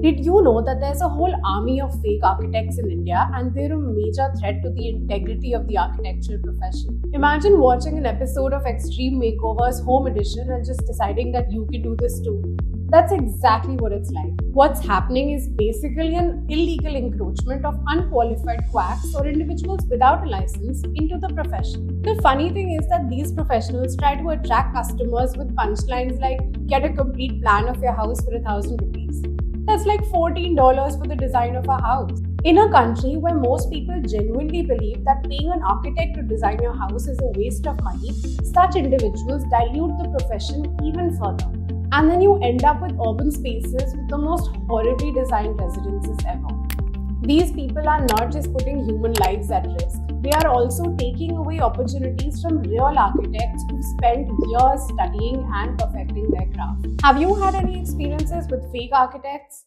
Did you know that there's a whole army of fake architects in India and they're a major threat to the integrity of the architectural profession? Imagine watching an episode of Extreme Makeovers Home Edition and just deciding that you can do this too. That's exactly what it's like. What's happening is basically an illegal encroachment of unqualified quacks or individuals without a license into the profession. The funny thing is that these professionals try to attract customers with punchlines like get a complete plan of your house for a thousand rupees that's like $14 for the design of a house. In a country where most people genuinely believe that paying an architect to design your house is a waste of money, such individuals dilute the profession even further. And then you end up with urban spaces with the most horribly designed residences ever. These people are not just putting human lives at risk, they are also taking away opportunities from real architects who spent years studying and perfecting their craft. Have you had any experiences with fake architects?